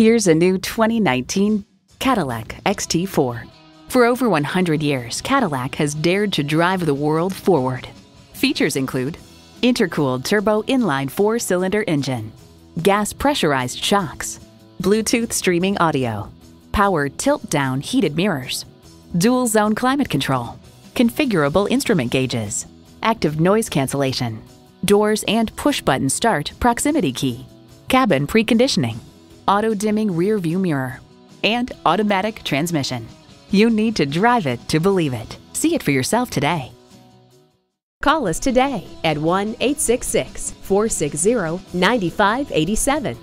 Here's a new 2019 Cadillac XT4. For over 100 years, Cadillac has dared to drive the world forward. Features include intercooled turbo inline four-cylinder engine, gas pressurized shocks, Bluetooth streaming audio, power tilt-down heated mirrors, dual zone climate control, configurable instrument gauges, active noise cancellation, doors and push-button start proximity key, cabin preconditioning, auto-dimming rear view mirror, and automatic transmission. You need to drive it to believe it. See it for yourself today. Call us today at 1 866 460 9587